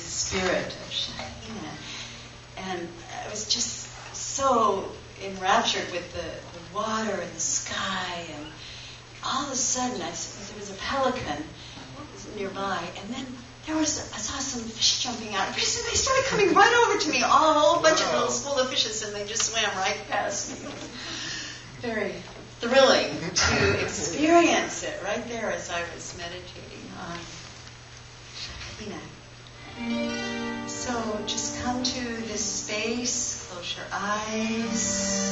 spirit of Shekinah. And I was just so enraptured with the, the water and the sky. And all of a sudden, I, there was a pelican nearby, and then there was I saw some fish jumping out. Pretty soon they started coming right over to me, all, a whole bunch of little school of fishes, and they just swam right past me. Very thrilling to experience it right there as I was meditating on Shekinah. So just come to this space, close your eyes.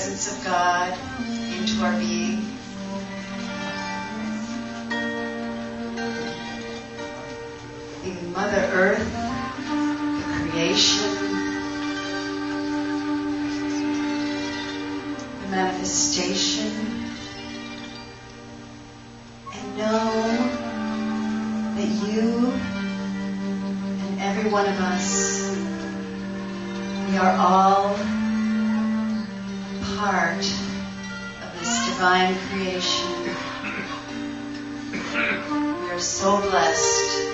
Presence of God into our being. The Mother Earth, the creation, the manifestation and know that you and every one of us, we are all part of this divine creation. We are so blessed.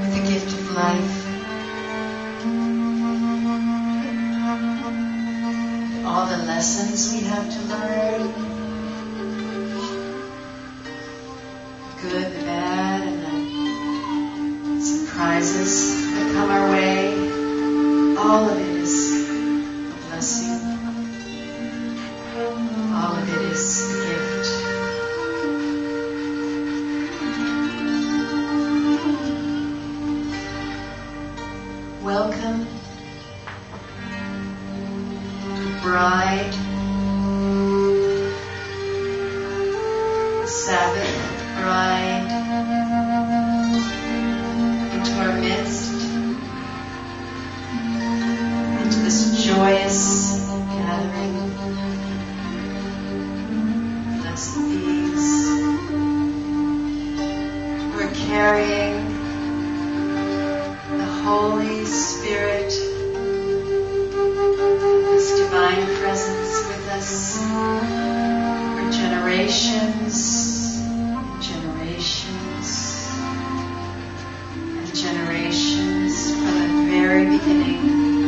with the gift of life. all the lessons we have to learn, the good, the bad, and the surprises that come our way. All of it is a blessing. All of it is a gift. Welcome bride, Sabbath bride, into our midst, are carrying the Holy Spirit this divine presence with us for generations and generations and generations from the very beginning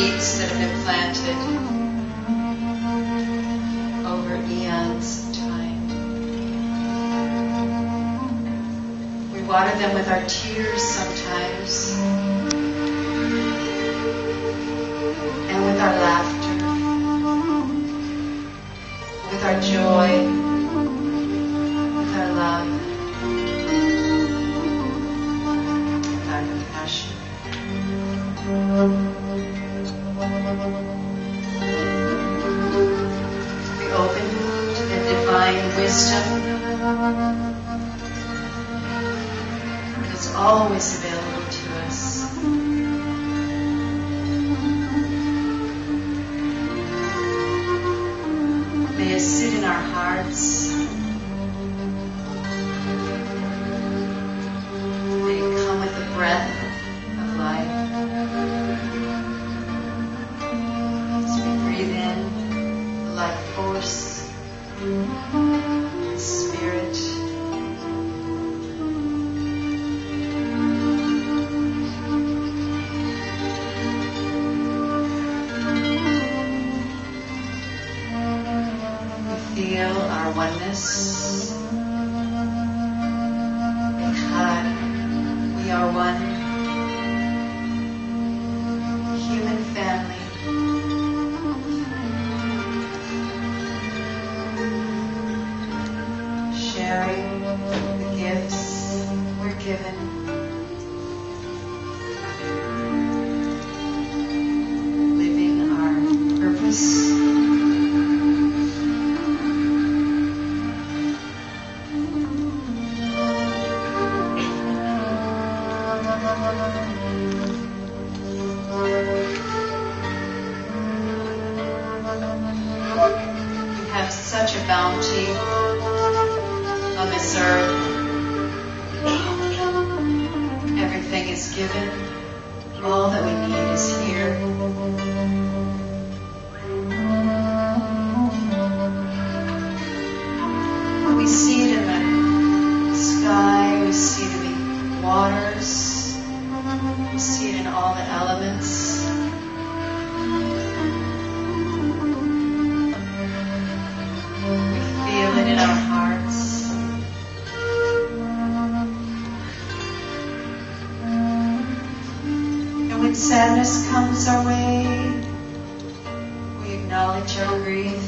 seeds that have been planted over eons of time. We water them with our tears sometimes, and with our laughter, with our joy, life force, spirit. Feel our oneness. Earth. Everything is given. All that we need is here. We see when sadness comes our way, we acknowledge our grief.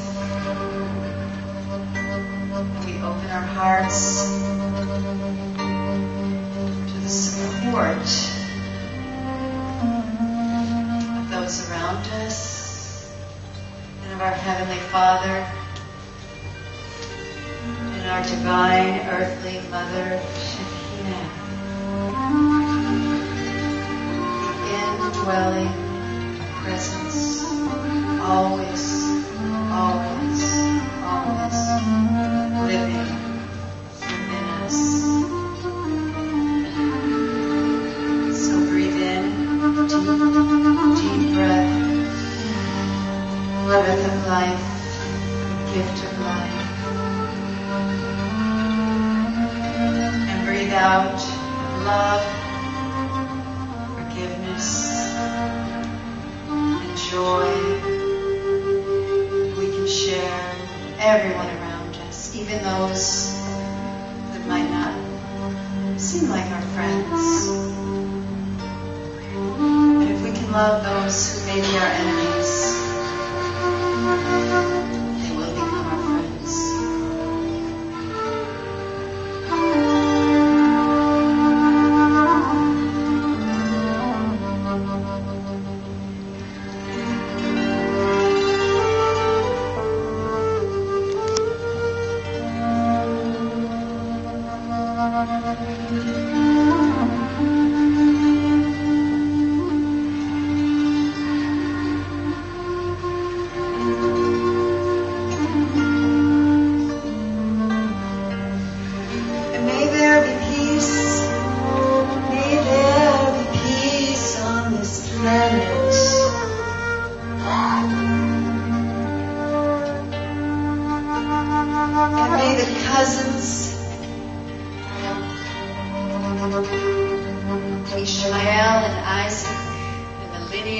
We open our hearts to the support of those around us and of our Heavenly Father and our divine earthly mother, Shekinah. The indwelling presence, always, always, always living within us. So breathe in, deep, breath of life, gift of life. And breathe out love, and joy we can share everyone around us, even those that might not seem like our friends. But if we can love those who may be our enemies,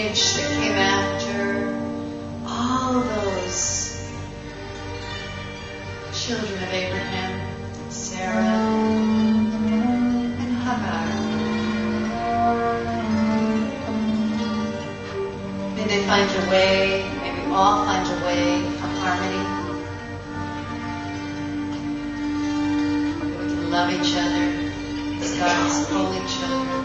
lineage that came after, all those children of Abraham, Sarah, and Hagar. May they find a way, may we all find a way of harmony. We can love each other as God's holy children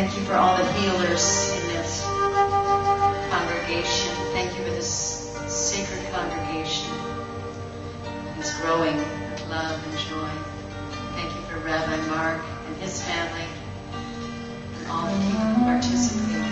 Thank you for all the healers in this congregation. Thank you for this sacred congregation. It's growing love and joy. Thank you for Rabbi Mark and his family and all the people who participate.